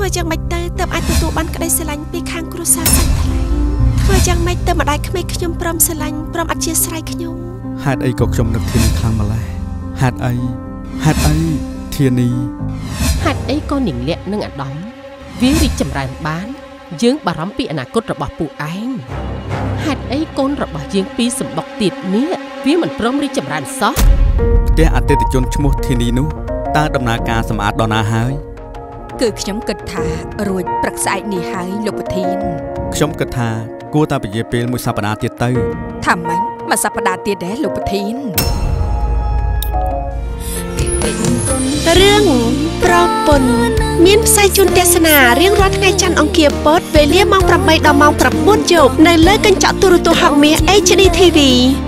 ធ្វើយ៉ាងម៉េចទៅទើបអាចទទួលបានក្តីស្រឡាញ់ពីខាងគ្រួសារសាច់ថ្លៃធ្វើយ៉ាងម៉េចទៅម្ដាយក្មេកខ្ញុំព្រមស្រឡាញ់ព្រមអធិស្ឋានខ្ញុំហេតុអីក៏ខ្ញុំនឹកធានីខ្លាំងម្ល៉េះហេតុអីហេតុអីធានីហេតុអីក៏នាងលាក់និងអាដាមវារីកចម្រើនបាន យើងបារម្ភពីអនាគតរបស់ពួកឯងហេតុអីកូនរបស់យើងពីរសម្បុកទៀតនេះវាមិនព្រមរីកចម្រើនសោះផ្ទះអតិថិជនឈ្មោះធានីនោះតើដំណើរការសម្អាតដល់ណាហើយ គឺខ្ញុំគិតថារួចព្រឹកស្អែកនេះហើយលោកប្រធានខ្ញុំគិតថាគួរតែពជាពេលមួយសប្តាហ៍ទៀតទៅថាម៉េចមួយសប្តាហ៍ទៀតដែរលោកប្រធានរឿងប្រពន្ធមានផ្សាយជូនទស្សនារៀងរាល់ថ្ងៃច័ន្ទអង្គារពុធវេលាម៉ោង8ដល់ម៉ោង9យប់នៅលើកញ្ចក់ទូរទស្សន៍ហង្សមាស HD TV ចូល